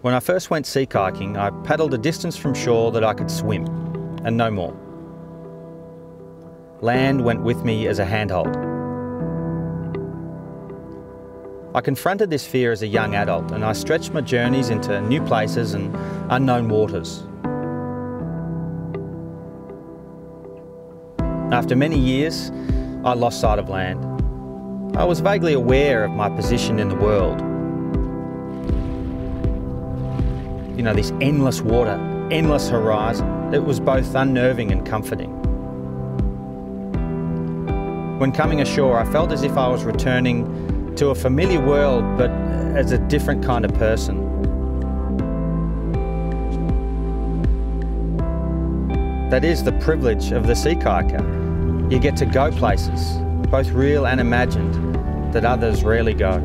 When I first went sea kayaking, I paddled a distance from shore that I could swim, and no more. Land went with me as a handhold. I confronted this fear as a young adult and I stretched my journeys into new places and unknown waters. After many years, I lost sight of land. I was vaguely aware of my position in the world. You know, this endless water, endless horizon, it was both unnerving and comforting. When coming ashore, I felt as if I was returning to a familiar world, but as a different kind of person. That is the privilege of the sea kayaker. You get to go places, both real and imagined, that others rarely go.